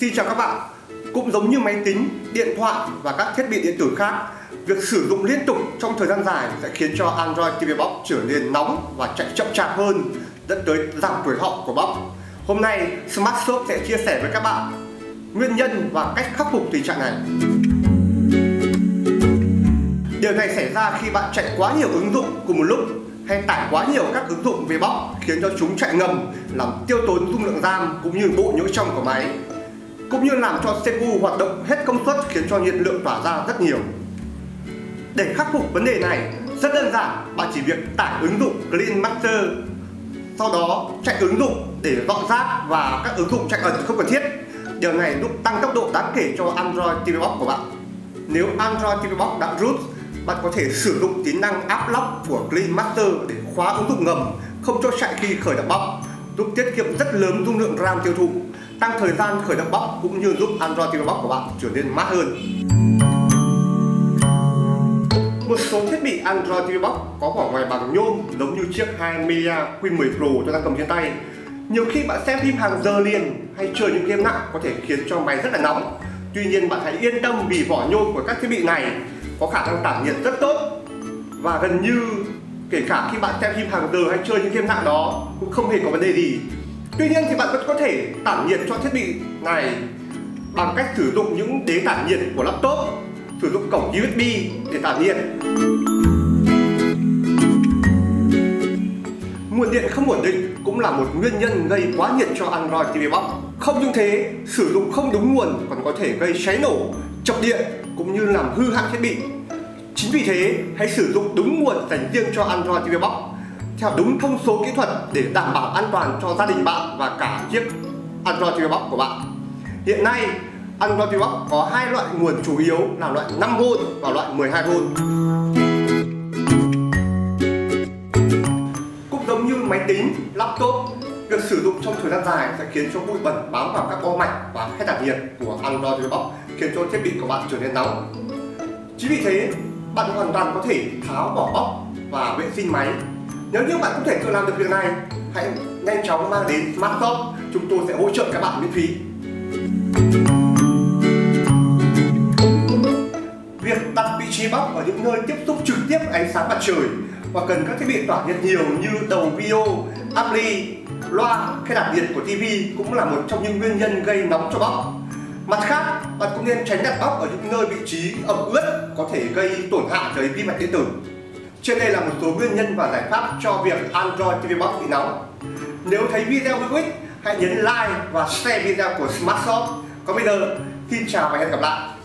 Xin chào các bạn. Cũng giống như máy tính, điện thoại và các thiết bị điện tử khác, việc sử dụng liên tục trong thời gian dài sẽ khiến cho Android TV Box trở nên nóng và chạy chậm chạp hơn, dẫn tới giảm tuổi thọ của box. Hôm nay, Smart Shop sẽ chia sẻ với các bạn nguyên nhân và cách khắc phục tình trạng này. Điều này xảy ra khi bạn chạy quá nhiều ứng dụng cùng một lúc hay tải quá nhiều các ứng dụng về bóc khiến cho chúng chạy ngầm làm tiêu tốn dung lượng RAM cũng như bộ nhớ trong của máy cũng như làm cho CPU hoạt động hết công suất khiến cho nhiệt lượng tỏa ra rất nhiều. Để khắc phục vấn đề này, rất đơn giản bạn chỉ việc tải ứng dụng Clean Master, sau đó chạy ứng dụng để dọn rác và các ứng dụng chạy ẩn không cần thiết. Điều này giúp tăng tốc độ đáng kể cho Android TV Box của bạn. Nếu Android TV Box đã root bạn có thể sử dụng tính năng App Lock của Clean Master để khóa ứng dụng ngầm, không cho chạy khi khởi động box giúp tiết kiệm rất lớn dung lượng RAM tiêu thụ, tăng thời gian khởi động bóc cũng như giúp Android TV Box của bạn trở nên mát hơn. Một số thiết bị Android TV Box có vỏ ngoài bằng nhôm giống như chiếc 20 Queen 10 Pro tôi đang cầm trên tay. Nhiều khi bạn xem phim hàng giờ liền hay chơi những game nặng có thể khiến cho máy rất là nóng. Tuy nhiên bạn hãy yên tâm vì vỏ nhôm của các thiết bị này có khả năng tản nhiệt rất tốt. Và gần như kể cả khi bạn xem phim hàng giờ hay chơi những game nặng đó cũng không hề có vấn đề gì tuy nhiên thì bạn vẫn có thể tản nhiệt cho thiết bị này bằng cách sử dụng những đế tản nhiệt của laptop sử dụng cổng USB để tản nhiệt nguồn điện không ổn định cũng là một nguyên nhân gây quá nhiệt cho Android TV Box. Không những thế, sử dụng không đúng nguồn còn có thể gây cháy nổ, chập điện cũng như làm hư hại thiết bị. Chính vì thế, hãy sử dụng đúng nguồn dành riêng cho Android TV Box theo đúng thông số kỹ thuật để đảm bảo an toàn cho gia đình bạn và cả chiếc Android TV Box của bạn. Hiện nay, Android TV Box có hai loại nguồn chủ yếu là loại 5V và loại 12V. Cũng giống như máy tính, laptop, việc sử dụng trong thời gian dài sẽ khiến cho bụi bẩn bám vào các bo mạch và hết tản nhiệt của Android TV Box khiến cho thiết bị của bạn trở nên nóng. Chính vì thế, bạn hoàn toàn có thể tháo bỏ bóc và vệ sinh máy. Nếu như bạn không thể tự làm được việc này, hãy nhanh chóng mang đến smartshop chúng tôi sẽ hỗ trợ các bạn miễn phí. Việc đặt vị trí bóc ở những nơi tiếp xúc trực tiếp ánh sáng mặt trời và cần các thiết bị tỏa nhiệt nhiều như đầu video, ampli, loa, khe đạp nhiệt của TV cũng là một trong những nguyên nhân gây nóng cho bóc. Mặt khác, bạn cũng nên tránh đặt tóc ở những nơi vị trí ẩm ướt có thể gây tổn hại tới vi mạch điện tử. Trên đây là một số nguyên nhân và giải pháp cho việc Android TV Box bị nóng. Nếu thấy video hữu ích, hãy nhấn like và share video của Smart Shop. Còn bây giờ, xin chào và hẹn gặp lại.